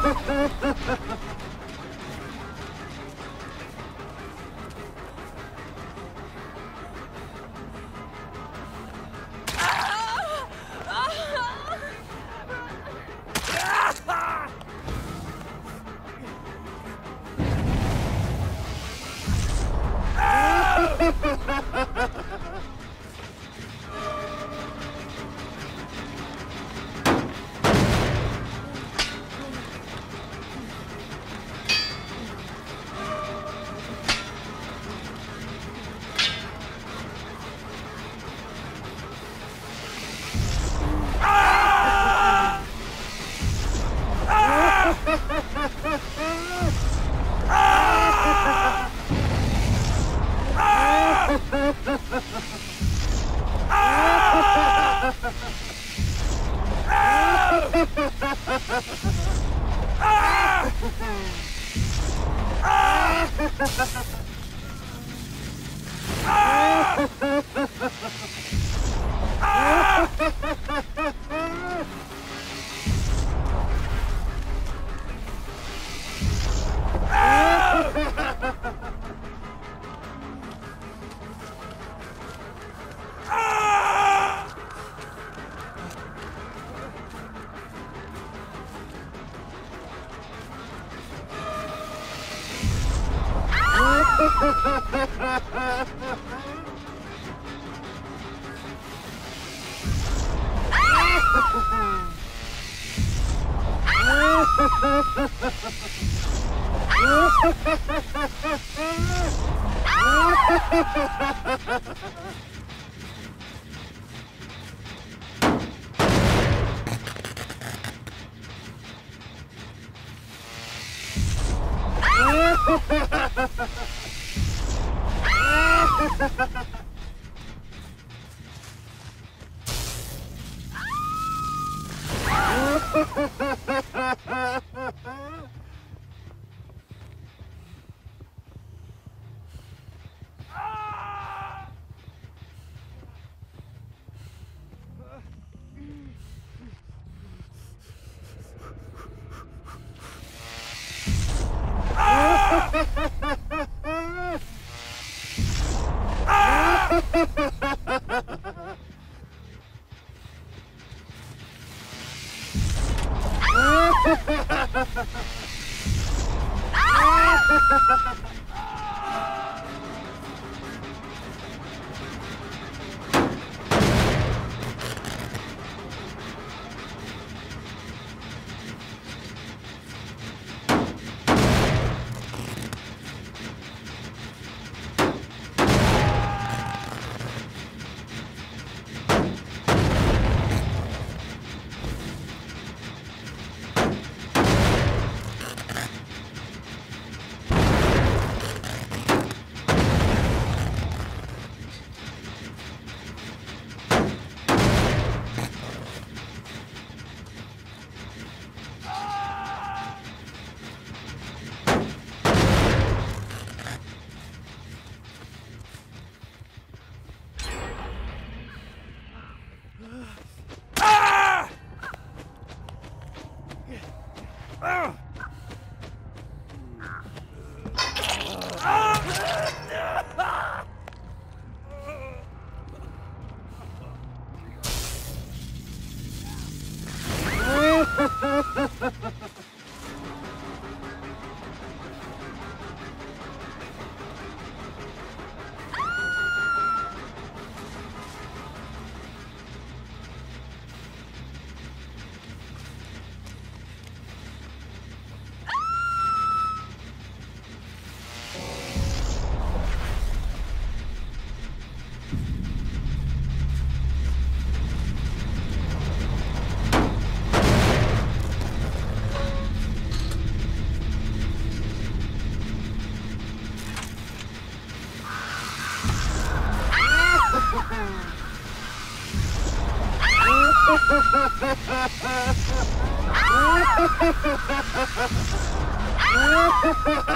Ha ha ha! ah! Ha ha ha ha ha! Ha ha ha ha! ah! ah! ah! Ugh! Ha ha ha!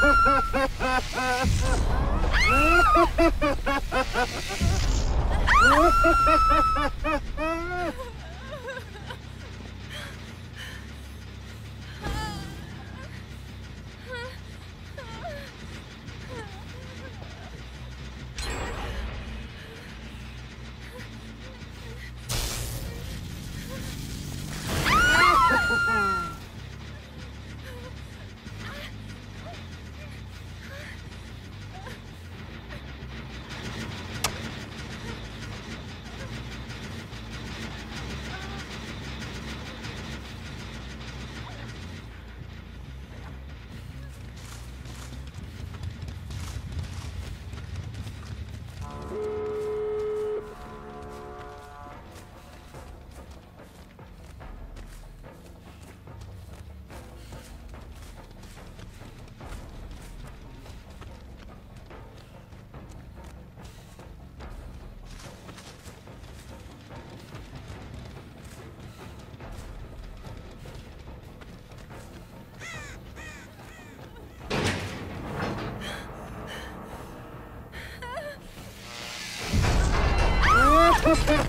Ha Ha ha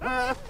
ha!